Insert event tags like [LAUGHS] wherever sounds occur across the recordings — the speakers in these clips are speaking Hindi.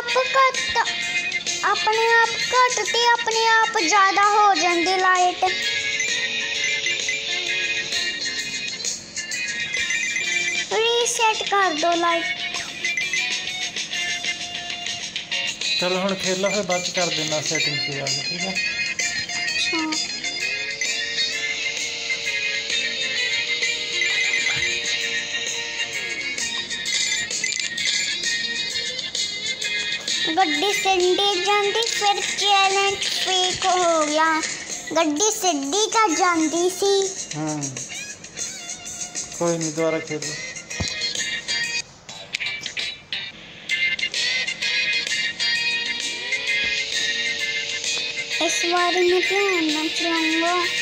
ਆਪ ਘੱਟ ਆਪਣੇ ਆਪ ਘੱਟ ਤੇ ਆਪਣੇ ਆਪ ਜ਼ਿਆਦਾ ਹੋ ਜਾਂਦੀ ਲਾਈਟ ਰੀਸੈਟ ਕਰ ਦੋ ਲਾਈਟ ਚਲ ਹੁਣ ਖੇਲੋ ਫਿਰ ਬਾਅਦ ਚ ਕਰ ਦੇਣਾ ਸੈਟਿੰਗ ਤੇ ਆ ਕੇ ਠੀਕ ਹੈ गड्डी सिड्डी जानती फिर चैलेंज फेक हो गया। गड्डी सिड्डी का जानती सी। हाँ। कोई नहीं दोबारा खेल लो। इस बारे में क्या मैं चलाऊँगा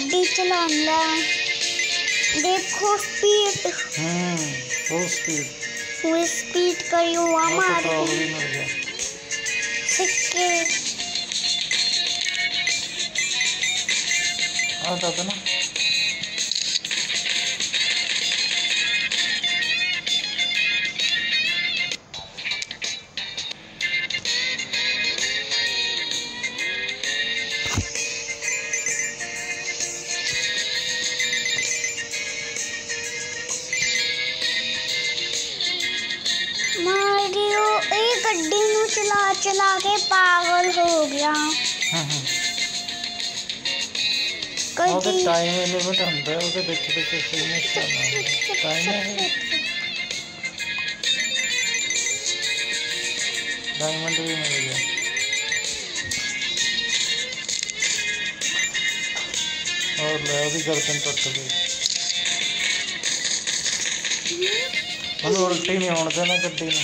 गड्डी चलाउंदा देखो स्पीड हम्म स्पीड वो स्पीड करियो हमार सिक्के आ जाता ना। ਹੂੰ ਹੂੰ ਉਹਦੇ ਗੱਡੀ ਟਾਈਮ ਲਿਮਿਟ ਹੁੰਦਾ ਹੈ, ਉਹਦੇ ਵਿੱਚ ਵਿੱਚ ਫਿਨਿਸ਼ ਕਰਨਾ ਟਾਈਮ ਹੈ ਡਾਇਮੰਡ ਵੀ ਮਿਲ ਗਿਆ ਔਰ ਲੈ ਉਹਦੀ ਗਰਦਨ ਟੁੱਟ ਗਈ ਉਹਨੂੰ ਉਲਟੀ ਨਹੀਂ ਹੋਣ ਦੇਣਾ ਗੱਡੀ ਨੂੰ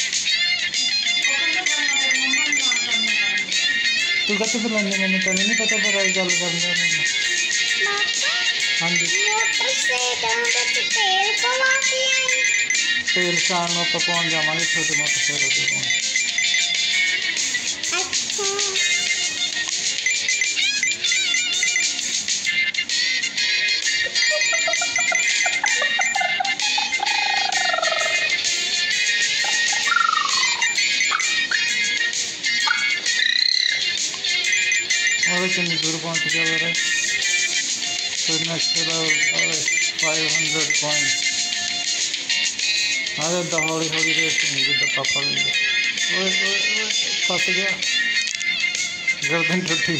तू कैसे चलाने मैंने तो नहीं पता पर आई गल करने हाँ जी तेल खान पहुँच जावे छोटे मोटे तेल second group altogether. So next level five hundred point हाँ द हौली हौली रेस मुझे पापा ले ओए फंस गया। गर्दन टूटी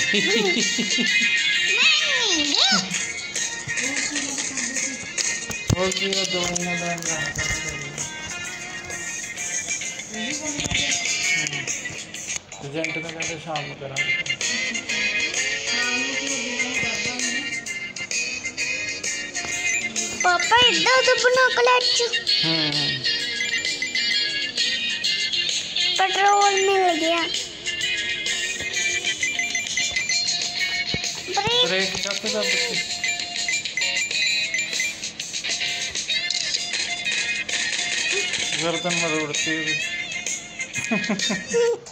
और जेंट में शाम करा पापा इधर तो बना क्लच पेट्रोल मिल गया। ब्रेक ब्रेक जाते जाते गर्दन में उड़ती हुई। [LAUGHS]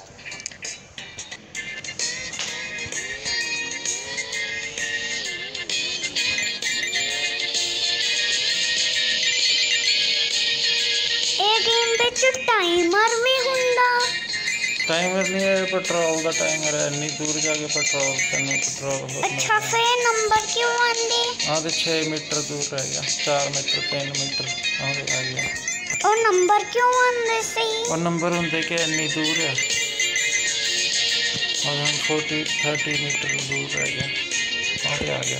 टाइमर नहीं है पेट्रोल का टाइमर है नहीं दूर जाके पेट्रोल करने पेट्रोल अच्छा फिर नंबर क्यों आंदे हाँ तो 6 मीटर दूर रह गया 4 मीटर तीन मीटर आगे आ गया। और नंबर क्यों आंदे सही और नंबर हम देखे नहीं दूर है? और हम फोर्टी थर्टी मीटर दूर रह गया हाँ, आगे तो आ गया।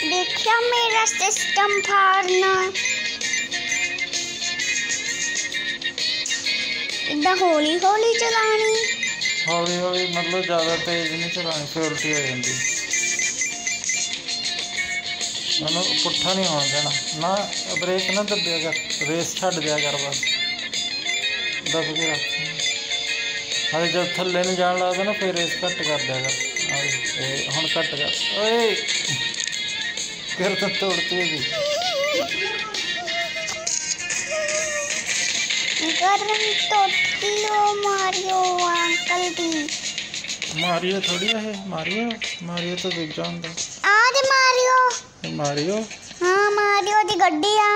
देखिए मेरा सिस्टम फाड़ना इतना हौली हौली चलानी ਹੌਲੀ ਹੌਲੀ ਮਤਲਬ ਜ਼ਿਆਦਾ ਤੇਜ਼ ਨਹੀਂ ਚਲਾਉਣੀ ਫਿਰ ਉਲਟੀ ਹੋ ਜਾਂਦੀ ਉਹਨੂੰ ਪੁੱਠਾ ਨਹੀਂ ਹੋਣ ਦੇਣਾ ਨਾ ਬ੍ਰੇਕ ਨਾ ਦੱਬਿਆ ਕਰ ਰੇਸ ਛੱਡ ਦਿਆ ਕਰ ਬਸ ਦੱਬ ਕੇ ਰੱਖ ਹਾਲੇ ਜਦ ਥੱਲੇ ਨੂੰ ਜਾਣ ਲੱਗਦਾ ਨਾ ਫਿਰ ਰੇਸ ਘੱਟ ਕਰ ਦਿਆ ਕਰ ਆਹ ਦੇਖ, ਇਹ ਹੁਣ ਘੱਟ ਕਰ ਓਏ कर तो तोड़ते हुए गर्दन तोड़ती हो मारियो अंकल दी मारियो थोड़ी है मारियो मारियो तो बिग जान दो तो। आज मारियो। मारियो? हाँ मारियो दी गड्डी आ।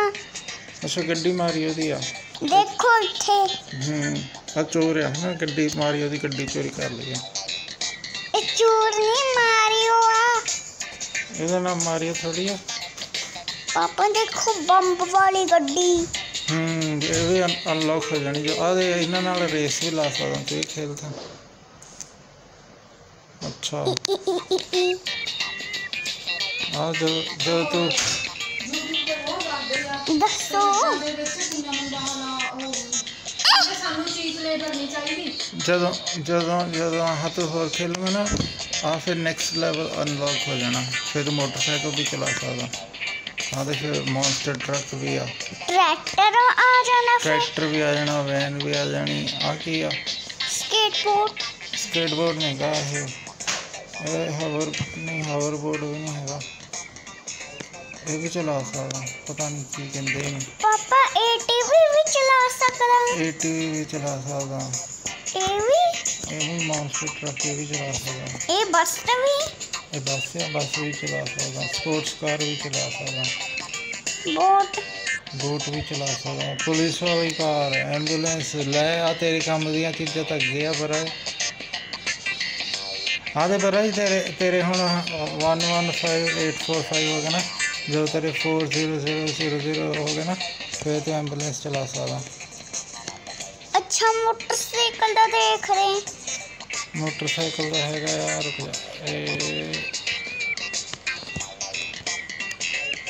अच्छा गड्डी मारियो दी आ। देखो इतने हम्म अच्छा चोर है ना गड्डी मारियो दी गड्डी चोरी कर लिया ए चोर नहीं मार ਇਹਦਾ ਨਾਮ ਮਾਰੀਆ ਥੋੜੀ ਆ ਪਾਪਾ ਦੇਖੋ ਬੰਬ ਵਾਲੀ ਗੱਡੀ ਹੂੰ ਇਹ ਵੀ ਅਨਲੌਕ ਹੋ ਜਾਣੀ ਜੋ ਆਦੇ ਇਹਨਾਂ ਨਾਲ ਰੇਸ ਵੀ ਲਾ ਸਕਦਾ ਤੂੰ ਇਹ ਖੇਲਦਾ ਅੱਛਾ ਆ ਜੋ ਜੋ ਤੂੰ ਦੱਸੋ ਜਦੋਂ ਜਦੋਂ ਜਦੋਂ ਆਹ ਤੋਂ ਹੋਰ ਖੇਲੂਗਾ ਨਾ ਆ ਫਿਰ ਨੈਕਸਟ ਲੈਵਲ ਅਨਲੌਕ ਹੋ ਜਾਣਾ ਫਿਰ ਮੋਟਰਸਾਈਕਲ ਵੀ ਚਲਾ ਸਕਦਾ ਆ ਤੇ ਫਿਰ ਮੌਨਸਟਰ ਟਰੱਕ ਵੀ ਆ ਟਰੈਕਟਰ ਆ ਜਾਣਾ ਟਰੈਕਟਰ ਵੀ ਆ ਜਾਣਾ ਵੈਨ ਵੀ ਆ ਜਾਣੀ ਆ ਕੀ ਆ ਸਕੇਟਬੋਰਡ ਸਕੇਟਬੋਰਡ ਨਹੀਂ ਗਾ ਇਹ ਇਹ ਹਵਰ ਨਹੀਂ ਹਵਰ ਬੋਰਡ ਵੀ ਨਹੀਂ ਹੈਗਾ ਇਹ ਵੀ ਚਲਾ ਸਕਦਾ ਪਤਾ ਨਹੀਂ ਕੀ ਕਹਿੰਦੇ ਨੇ ਪਾਪਾ ਏਟੀ ਵੀ ਚਲਾ ਸਕਦਾ। ਇਹ ਟੀਵੀ ਵੀ ਚਲਾ ਸਕਦਾ। ਇਹ ਵੀ? ਇਹ ਵੀ ਮਾਨਸਟਰ ਟਰੱਕ ਇਹ ਵੀ ਚਲਾ ਸਕਦਾ। ਇਹ ਬੱਸ ਵੀ? ਇਹ ਬੱਸ ਹੈ ਬੱਸ ਵੀ ਚਲਾ ਸਕਦਾ। ਸਪੋਰਟਸ ਕਾਰ ਵੀ ਚਲਾ ਸਕਦਾ। ਬੋਟ ਬੋਟ ਵੀ ਚਲਾ ਸਕਦਾ। ਪੁਲਿਸ ਵਾਲੀ ਕਾਰ ਐਂਬੂਲੈਂਸ ਲੈ ਆ ਤੇਰੇ ਕੰਮ ਦੀਆਂ ਚੀਜ਼ਾਂ ਤੱਕ ਗਿਆ ਪਰ। ਆਦੇ ਪਰ ਹੀ ਤੇਰੇ ਤੇਰੇ ਹੁਣ 115845 ਹੋ ਗਿਆ ਨਾ। ਜੋ ਤੇਰੇ 40000 ਹੋ ਗਿਆ ਨਾ। ਫਿਰ ਤੂੰ ਐਂਬੂਲੈਂਸ ਚਲਾ ਸਕਦਾ अच्छा मोटरसाइकिल दा देख रहे हैं ਮੋਟਰਸਾਈਕਲ ਦਾ ਹੈਗਾ ਯਾਰ ਰੁਕ ਜਾ ਇਹ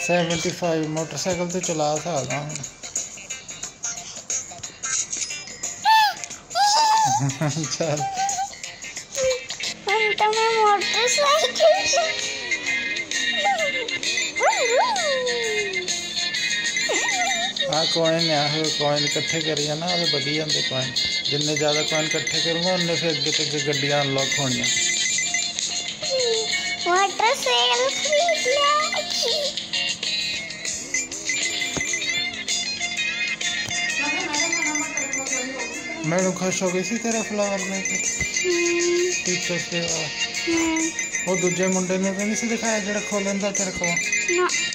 75 ਮੋਟਰਸਾਈਕਲ ਤੇ ਚਲਾ ਸਕਦਾ ਹੁਣ ਚੱਲ हम तो मैं मोटरसाइकिल कोइन कॉइन आहो कॉइन करिए ना अभी बढ़ी जाते कोइन जिन्ने ज़्यादा कोइन कट्ठे करूँगा उन्ने फिर अगे तो तक गड्डिया अनलॉक होनी मैडम खुश हो गई तेरे फ्लावर लेके वो दूजे मुंडे ने तो नहीं दिखाया जरा खोल तेरे को